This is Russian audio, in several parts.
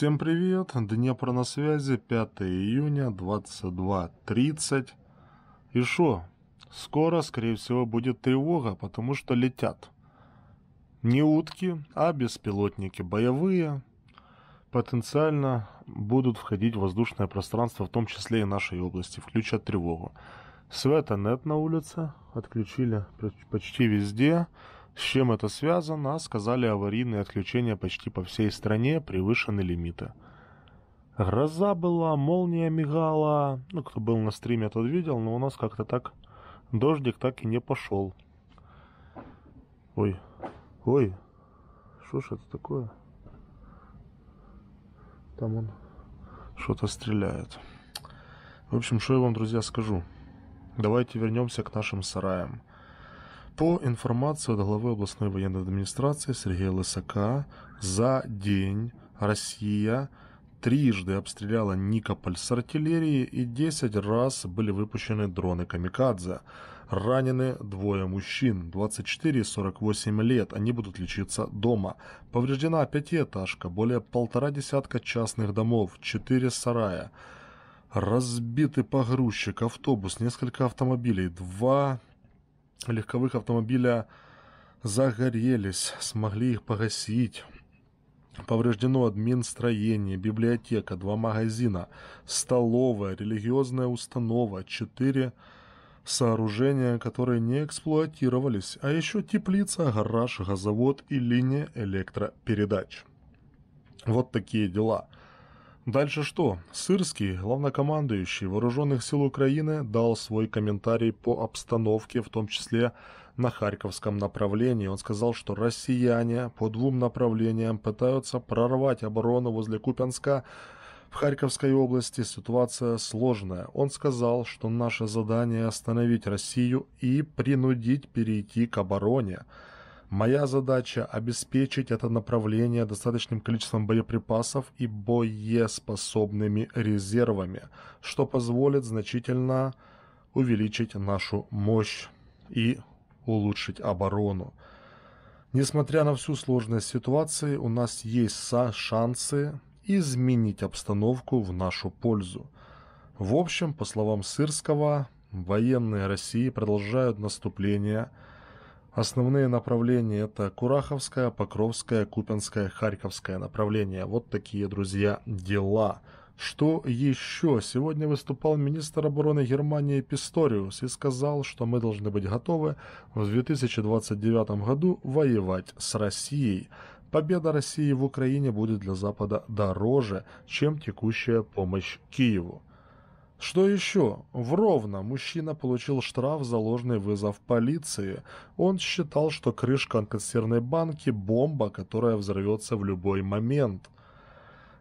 Всем привет, Днепр на связи, 5 июня, 22.30. И шо, скоро, скорее всего, будет тревога, потому что летят. Не утки, а беспилотники боевые. Потенциально будут входить в воздушное пространство, в том числе и нашей области, включат тревогу. Света нет на улице, отключили почти везде. С чем это связано? Сказали аварийные отключения почти по всей стране, превышены лимиты. Гроза была, молния мигала. Ну, кто был на стриме, тот видел, но у нас как-то так дождик так и не пошел. Ой, ой, что ж это такое? Там он что-то стреляет. В общем, что я вам, друзья, скажу. Давайте вернемся к нашим сараям. По информации от главы областной военной администрации Сергея Лысака, за день Россия трижды обстреляла Никополь с артиллерии и 10 раз были выпущены дроны «Камикадзе». Ранены двое мужчин, 24 и 48 лет, они будут лечиться дома. Повреждена пятиэтажка, более полтора десятка частных домов, 4 сарая. Разбитый погрузчик, автобус, несколько автомобилей, два легковых автомобиля загорелись, смогли их погасить. Повреждено админстроение, библиотека, два магазина, столовая, религиозная установа, четыре сооружения, которые не эксплуатировались, а еще теплица, гараж, газовод и линия электропередач. Вот такие дела. Дальше что? Сырский, главнокомандующий Вооруженных сил Украины, дал свой комментарий по обстановке, в том числе на Харьковском направлении. Он сказал, что россияне по двум направлениям пытаются прорвать оборону возле Купянска. В Харьковской области ситуация сложная. Он сказал, что наше задание остановить Россию и принудить перейти к обороне. Моя задача – обеспечить это направление достаточным количеством боеприпасов и боеспособными резервами, что позволит значительно увеличить нашу мощь и улучшить оборону. Несмотря на всю сложность ситуации, у нас есть шансы изменить обстановку в нашу пользу. В общем, по словам Сырского, военные России продолжают наступление – Основные направления это Кураховское, Покровское, Купенское, Харьковское направление. Вот такие, друзья, дела. Что еще? Сегодня выступал министр обороны Германии Писториус и сказал, что мы должны быть готовы в 2029 году воевать с Россией. Победа России в Украине будет для Запада дороже, чем текущая помощь Киеву. Что еще? В Ровно мужчина получил штраф за ложный вызов полиции. Он считал, что крышка консервной банки – бомба, которая взорвется в любой момент.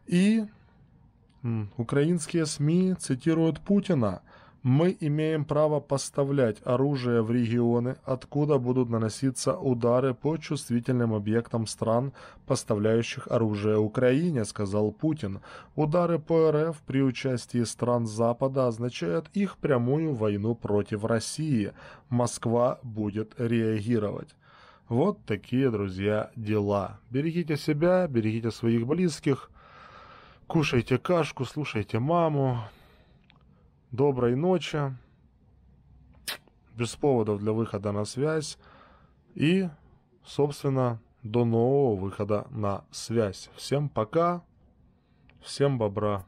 И украинские СМИ цитируют Путина – мы имеем право поставлять оружие в регионы, откуда будут наноситься удары по чувствительным объектам стран, поставляющих оружие Украине, сказал Путин. Удары по РФ при участии стран Запада означают их прямую войну против России. Москва будет реагировать. Вот такие, друзья, дела. Берегите себя, берегите своих близких, кушайте кашку, слушайте маму, доброй ночи, без поводов для выхода на связь и, собственно, до нового выхода на связь. Всем пока, всем бобра.